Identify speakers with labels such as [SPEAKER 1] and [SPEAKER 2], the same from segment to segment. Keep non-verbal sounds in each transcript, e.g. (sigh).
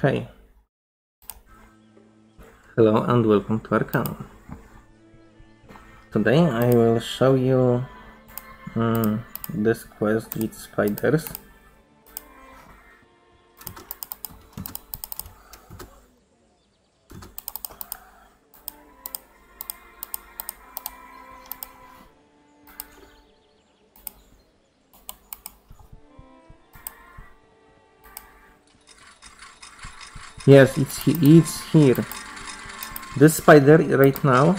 [SPEAKER 1] Hey. Hello and welcome to Arcanum. Today I will show you um, this quest with spiders. Yes, it's he it's here. This spider right now.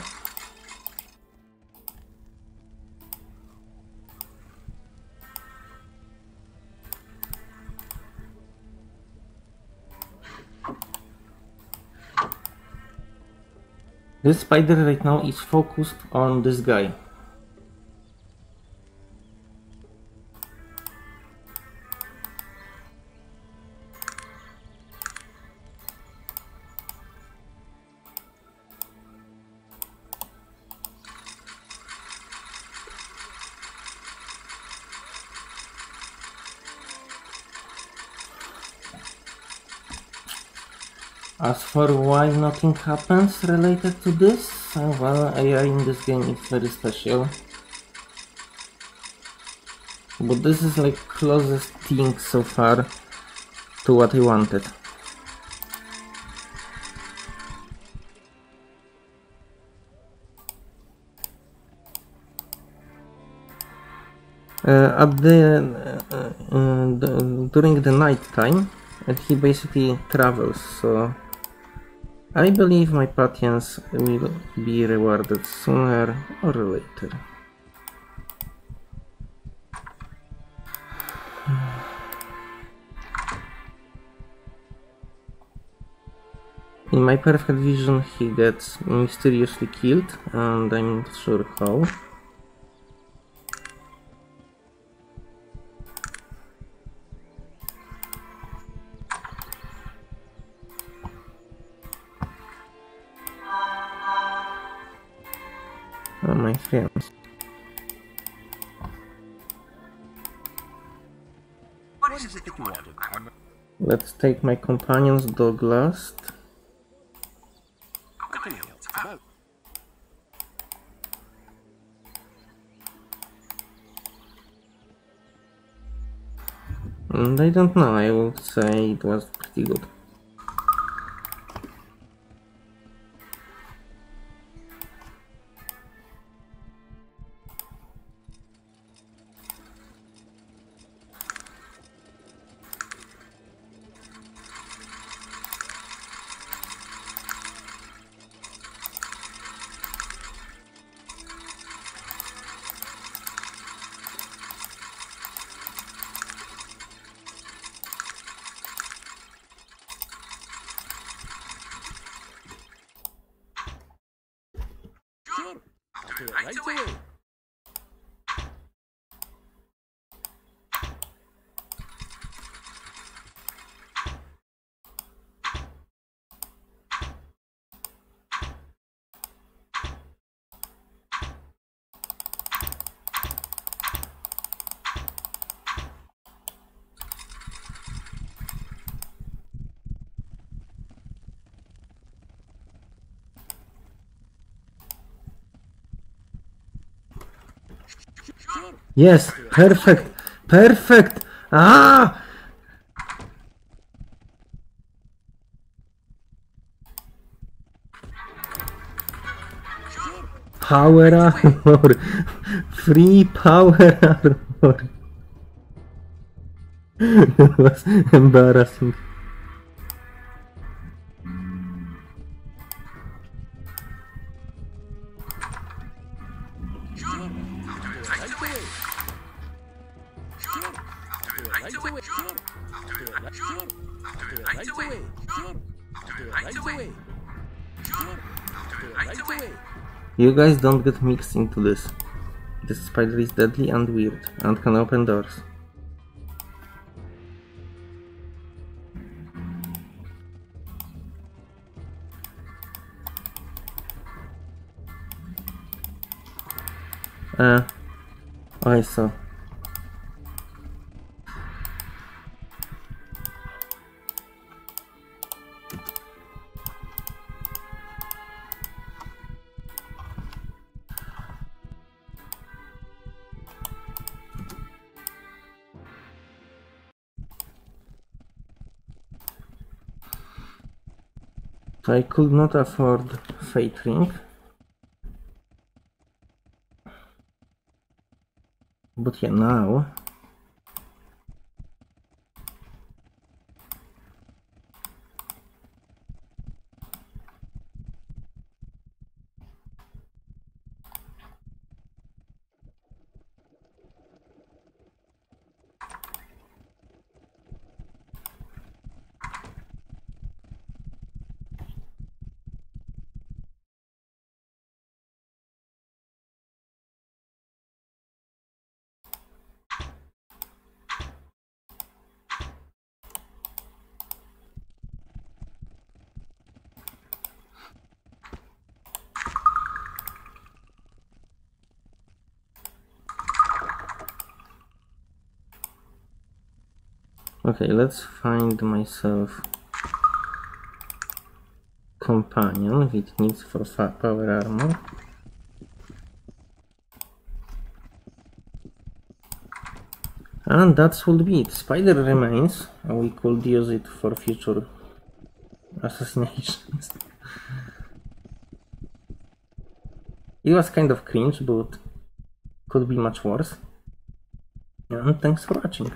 [SPEAKER 1] This spider right now is focused on this guy. As for why nothing happens related to this, uh, well, AI in this game is very special. But this is like closest thing so far to what I wanted. Uh, at the, uh, uh, the during the night time, and he basically travels. So I believe my patience will be rewarded sooner or later. In my perfect vision, he gets mysteriously killed, and I'm not sure how. Oh, my friends.
[SPEAKER 2] What is it that you wanted?
[SPEAKER 1] Let's take my companion's dog last.
[SPEAKER 2] nothing else. Come out.
[SPEAKER 1] And mm, I don't know, I would say it was pretty good.
[SPEAKER 2] I'll do it right away. Sure.
[SPEAKER 1] Yes, perfect, perfect. Ah, power armor, (laughs) free power armor. (laughs) that was embarrassing.
[SPEAKER 2] Right away. Sure. I'll do it right. Sure. I'll do it right away. Sure. I'll do it right away. Sure. I'll do it right away.
[SPEAKER 1] You guys don't get mixed into this. This spider is deadly and weird and can open doors. Uh, I saw. I could not afford Fate Ring. But yeah, now Okay, let's find myself companion with needs for power armor. And that would be it. Spider remains, we could use it for future (laughs) assassinations. (laughs) it was kind of cringe, but could be much worse. And thanks for watching.